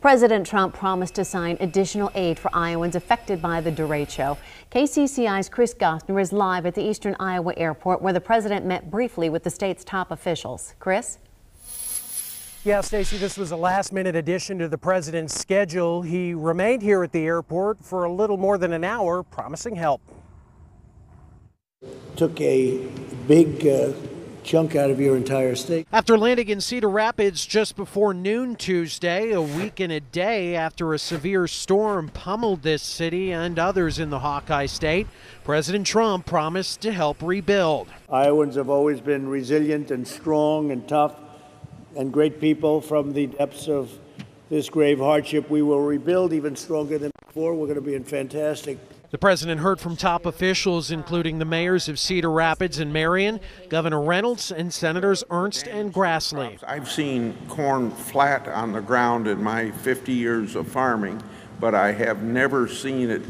President Trump promised to sign additional aid for Iowans affected by the derecho. KCCI's Chris Gostner is live at the Eastern Iowa Airport where the president met briefly with the state's top officials. Chris? Yeah, Stacy, this was a last minute addition to the president's schedule. He remained here at the airport for a little more than an hour, promising help. Took a big uh, chunk out of your entire state. After landing in Cedar Rapids just before noon Tuesday, a week and a day after a severe storm pummeled this city and others in the Hawkeye State, President Trump promised to help rebuild. Iowans have always been resilient and strong and tough and great people from the depths of this grave hardship. We will rebuild even stronger than before. We're going to be in fantastic the president heard from top officials, including the mayors of Cedar Rapids and Marion, Governor Reynolds, and Senators Ernst and Grassley. I've seen corn flat on the ground in my 50 years of farming, but I have never seen it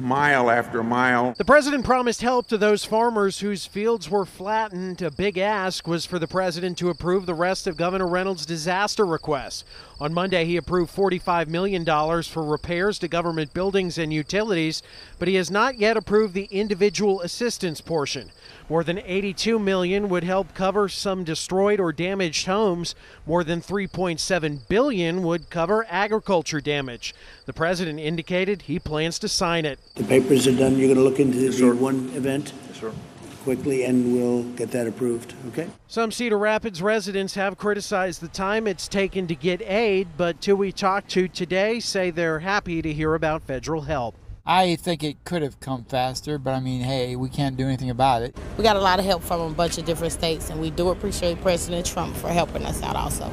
mile after mile. The president promised help to those farmers whose fields were flattened. A big ask was for the president to approve the rest of Governor Reynolds' disaster requests. On Monday, he approved $45 million for repairs to government buildings and utilities, but he has not yet approved the individual assistance portion. More than 82 million would help cover some destroyed or damaged homes. More than 3.7 billion would cover agriculture damage. The president indicated he plans to sign it. The papers are done. You're going to look into yes, one event? Yes, sir quickly and we'll get that approved. Okay. Some Cedar Rapids residents have criticized the time it's taken to get aid, but two we talked to today say they're happy to hear about federal help. I think it could have come faster, but I mean, hey, we can't do anything about it. We got a lot of help from a bunch of different states, and we do appreciate President Trump for helping us out also.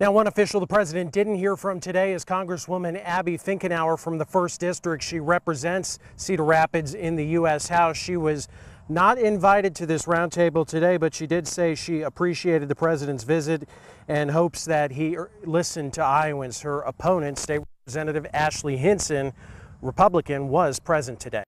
Now, one official the president didn't hear from today is Congresswoman Abby Finkenauer from the 1st District. She represents Cedar Rapids in the U.S. House. She was not invited to this roundtable today, but she did say she appreciated the president's visit and hopes that he er, listened to Iowans. Her opponent, State Representative Ashley Hinson, Republican, was present today.